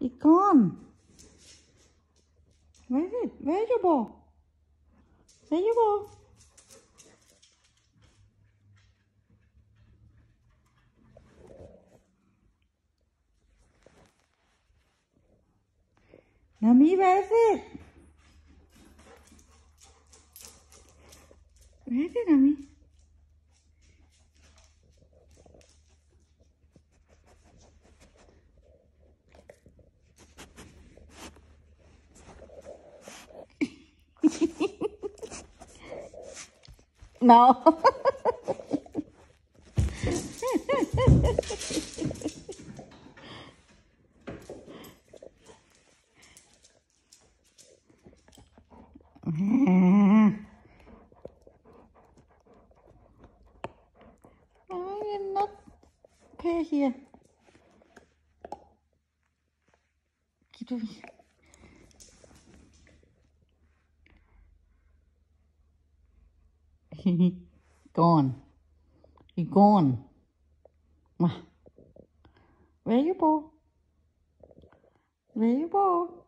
He gone. Where is it? Where's your ball? Where's your ball? Nami, where is it? Where is it, Nami? No. oh, not here. Get over here. gone. He gone. Where you go? Where you go?